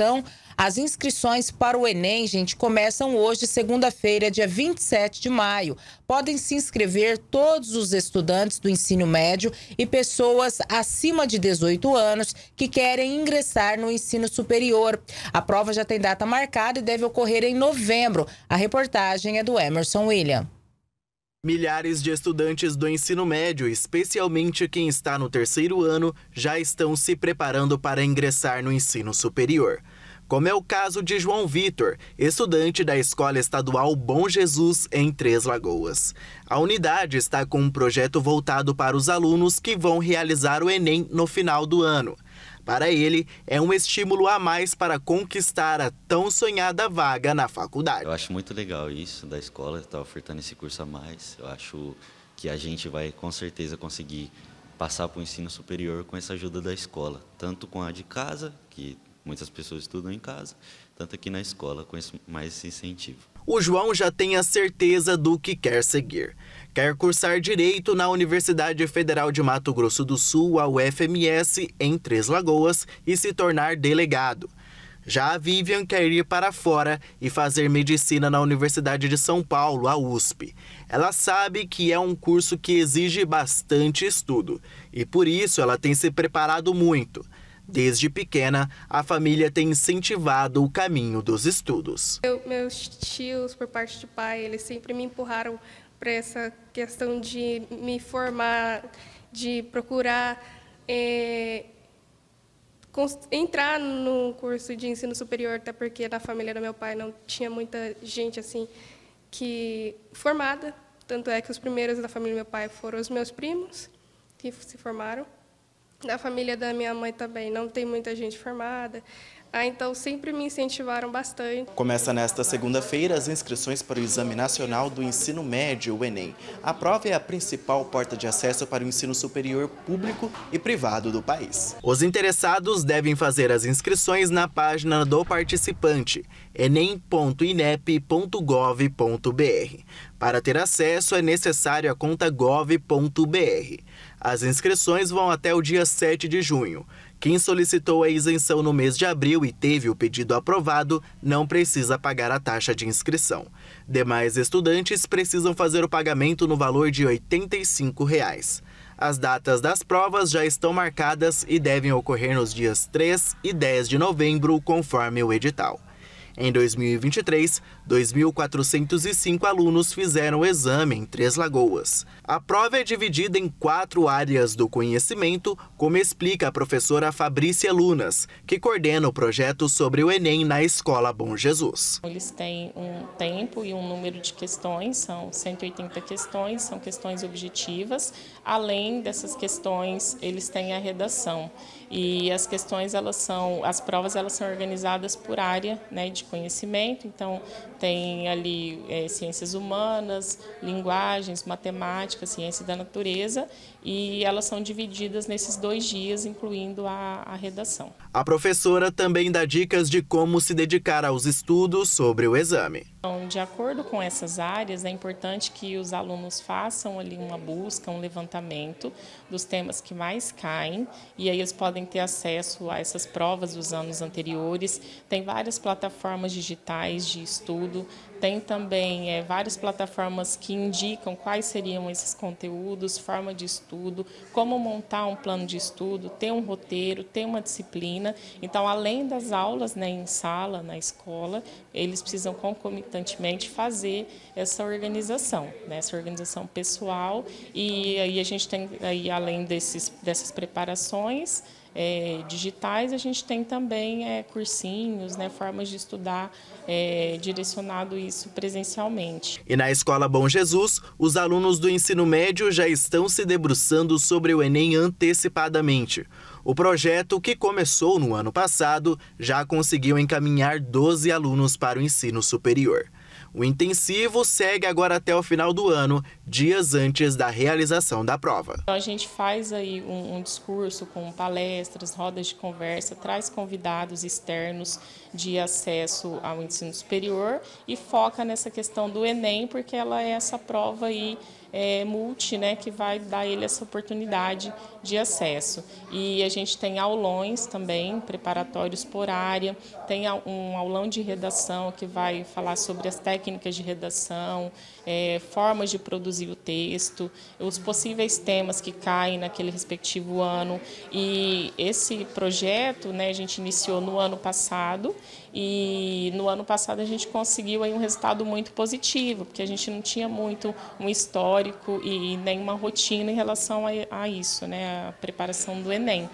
educação. As inscrições para o Enem, gente, começam hoje, segunda-feira, dia 27 de maio. Podem se inscrever todos os estudantes do ensino médio e pessoas acima de 18 anos que querem ingressar no ensino superior. A prova já tem data marcada e deve ocorrer em novembro. A reportagem é do Emerson William. Milhares de estudantes do ensino médio, especialmente quem está no terceiro ano, já estão se preparando para ingressar no ensino superior. Como é o caso de João Vitor, estudante da Escola Estadual Bom Jesus, em Três Lagoas. A unidade está com um projeto voltado para os alunos que vão realizar o Enem no final do ano. Para ele, é um estímulo a mais para conquistar a tão sonhada vaga na faculdade. Eu acho muito legal isso da escola, estar tá ofertando esse curso a mais. Eu acho que a gente vai com certeza conseguir passar para o ensino superior com essa ajuda da escola, tanto com a de casa, que muitas pessoas estudam em casa, tanto aqui na escola com mais esse incentivo. O João já tem a certeza do que quer seguir. Quer cursar Direito na Universidade Federal de Mato Grosso do Sul, a UFMS, em Três Lagoas, e se tornar delegado. Já a Vivian quer ir para fora e fazer medicina na Universidade de São Paulo, a USP. Ela sabe que é um curso que exige bastante estudo e por isso ela tem se preparado muito. Desde pequena, a família tem incentivado o caminho dos estudos. Eu, meus tios, por parte de pai, eles sempre me empurraram para essa questão de me formar, de procurar é, entrar no curso de ensino superior, até porque na família do meu pai não tinha muita gente assim que formada. Tanto é que os primeiros da família do meu pai foram os meus primos que se formaram. Na família da minha mãe também não tem muita gente formada. Ah, então sempre me incentivaram bastante. Começa nesta segunda-feira as inscrições para o Exame Nacional do Ensino Médio, o Enem. A prova é a principal porta de acesso para o ensino superior público e privado do país. Os interessados devem fazer as inscrições na página do participante, enem.inep.gov.br. Para ter acesso é necessário a conta gov.br. As inscrições vão até o dia 7 de junho. Quem solicitou a isenção no mês de abril e teve o pedido aprovado não precisa pagar a taxa de inscrição. Demais estudantes precisam fazer o pagamento no valor de 85 reais. As datas das provas já estão marcadas e devem ocorrer nos dias 3 e 10 de novembro, conforme o edital. Em 2023, 2.405 alunos fizeram o exame em Três Lagoas. A prova é dividida em quatro áreas do conhecimento, como explica a professora Fabrícia Lunas, que coordena o projeto sobre o Enem na Escola Bom Jesus. Eles têm um tempo e um número de questões, são 180 questões, são questões objetivas. Além dessas questões, eles têm a redação. E as questões, elas são, as provas, elas são organizadas por área né, de conhecimento. Então, tem ali é, ciências humanas, linguagens, matemática, ciência da natureza, e elas são divididas nesses dois dias, incluindo a, a redação. A professora também dá dicas de como se dedicar aos estudos sobre o exame. Então, de acordo com essas áreas, é importante que os alunos façam ali uma busca, um levantamento dos temas que mais caem, e aí eles podem ter acesso a essas provas dos anos anteriores. Tem várias plataformas digitais de estudo, tem também é, várias plataformas que indicam quais seriam esses conteúdos, forma de estudo, como montar um plano de estudo, ter um roteiro, ter uma disciplina. Então, além das aulas né, em sala, na escola, eles precisam concomitantemente fazer essa organização, né, essa organização pessoal. E aí a gente tem, aí, além desses, dessas preparações, é, digitais, a gente tem também é, cursinhos, né, formas de estudar é, direcionado isso presencialmente. E na Escola Bom Jesus, os alunos do ensino médio já estão se debruçando sobre o Enem antecipadamente. O projeto, que começou no ano passado, já conseguiu encaminhar 12 alunos para o ensino superior. O intensivo segue agora até o final do ano, dias antes da realização da prova. A gente faz aí um, um discurso com palestras, rodas de conversa, traz convidados externos de acesso ao ensino superior e foca nessa questão do Enem, porque ela é essa prova aí é, multi, né, que vai dar ele essa oportunidade de acesso. E a gente tem aulões também, preparatórios por área, tem um aulão de redação que vai falar sobre as técnicas de redação, é, formas de produzir o texto, os possíveis temas que caem naquele respectivo ano. E esse projeto né, a gente iniciou no ano passado e no ano passado a gente conseguiu aí um resultado muito positivo, porque a gente não tinha muito um histórico e nenhuma rotina em relação a, a isso, né, a preparação do Enem.